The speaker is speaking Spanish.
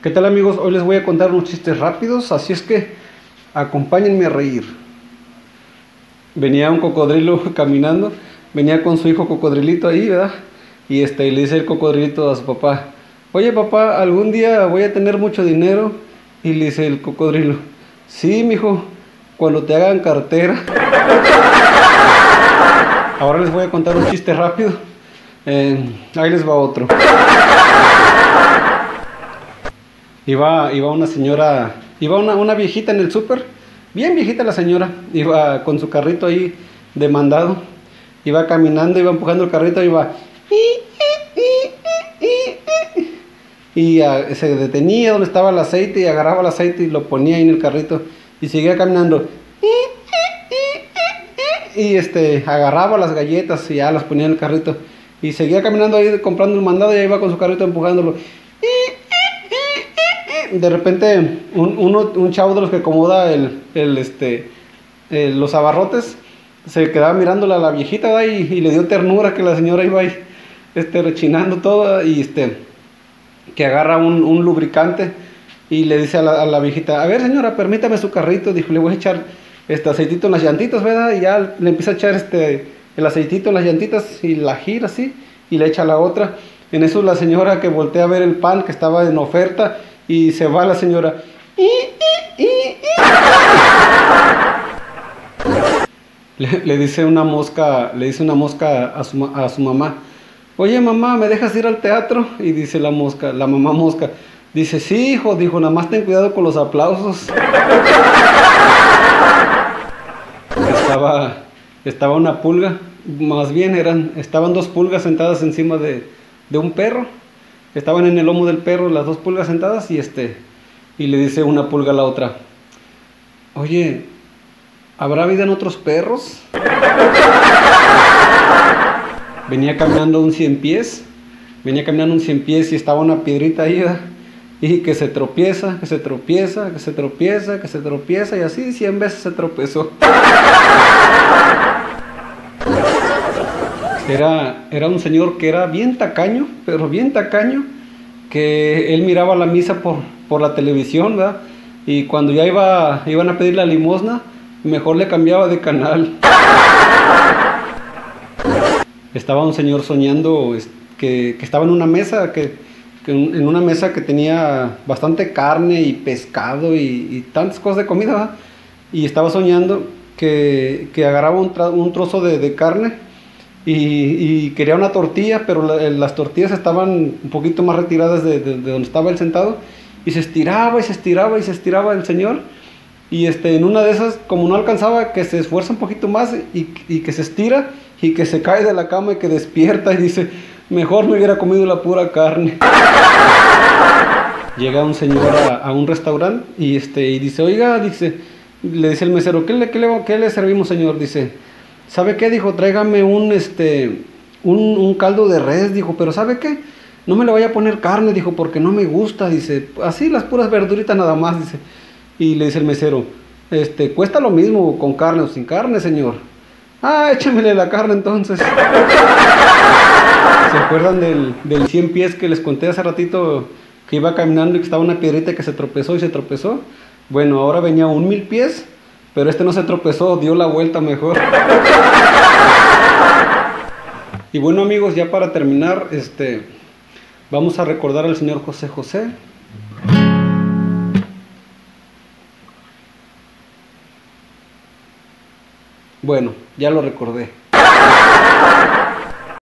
¿Qué tal amigos? Hoy les voy a contar unos chistes rápidos, así es que acompáñenme a reír. Venía un cocodrilo caminando, venía con su hijo cocodrilito ahí, ¿verdad? Y este, le dice el cocodrilito a su papá, oye papá, algún día voy a tener mucho dinero. Y le dice el cocodrilo, sí, mijo, cuando te hagan cartera. Ahora les voy a contar un chiste rápido. Eh, ahí les va otro. Iba, iba una señora, iba una, una viejita en el súper, bien viejita la señora, iba con su carrito ahí demandado, iba caminando, iba empujando el carrito, iba... Y uh, se detenía donde estaba el aceite y agarraba el aceite y lo ponía ahí en el carrito y seguía caminando. Y este, agarraba las galletas y ya las ponía en el carrito. Y seguía caminando ahí comprando el mandado y ahí iba con su carrito empujándolo de repente un, un chavo de los que acomoda el, el este, los abarrotes se quedaba mirándola a la viejita y, y, le dio ternura que la señora iba ahí este, rechinando todo y este, que agarra un, lubricante y le dice a la, a la, viejita, a ver señora, permítame su carrito, dijo, le voy a echar este aceitito en las llantitas, ¿verdad? Y ya le empieza a echar este, el aceitito en las llantitas y la gira así y le echa la otra. En eso la señora que voltea a ver el pan que estaba en oferta y se va la señora. Le, le, dice una mosca, le dice una mosca a su, a su mamá, oye mamá, ¿me dejas ir al teatro? Y dice la mosca, la mamá mosca, dice, sí hijo, dijo, nada más ten cuidado con los aplausos. estaba, estaba una pulga, más bien eran, estaban dos pulgas sentadas encima de, de un perro estaban en el lomo del perro las dos pulgas sentadas y este y le dice una pulga a la otra oye habrá vida en otros perros venía caminando un cien pies venía caminando un cien pies y estaba una piedrita ahí y que se tropieza que se tropieza que se tropieza que se tropieza y así cien veces se tropezó era, era un señor que era bien tacaño, pero bien tacaño, que él miraba la misa por, por la televisión, ¿verdad? Y cuando ya iba, iban a pedir la limosna, mejor le cambiaba de canal. Estaba un señor soñando que, que estaba en una mesa, que, en una mesa que tenía bastante carne y pescado y, tantas cosas de comida, ¿verdad? Y estaba soñando que, que agarraba un, un trozo de carne y, y, quería una tortilla, pero la, las tortillas estaban un poquito más retiradas de, de, de, donde estaba él sentado y se estiraba y se estiraba y se estiraba el señor y este, en una de esas, como no alcanzaba, que se esfuerza un poquito más y, y que se estira y que se cae de la cama y que despierta y dice, mejor me hubiera comido la pura carne. Llega un señor a, a, un restaurante y, este, y dice, oiga, dice, le dice el mesero, ¿qué le, qué le, qué le servimos, señor? Dice, ¿sabe qué? Dijo, tráigame un, este, un, caldo de res, dijo, pero ¿sabe qué? No me le vaya a poner carne, dijo, porque no me gusta, dice, así las puras verduritas nada más, dice. Y le dice el mesero, este, cuesta lo mismo con carne o sin carne, señor. Ah, échamele la carne entonces. ¿Se acuerdan del, del 100 pies que les conté hace ratito que iba caminando y que estaba una piedrita que se tropezó y se tropezó? Bueno, ahora venía un mil pies pero este no se tropezó, dio la vuelta mejor. y bueno amigos, ya para terminar, este, vamos a recordar al señor José José. Bueno, ya lo recordé.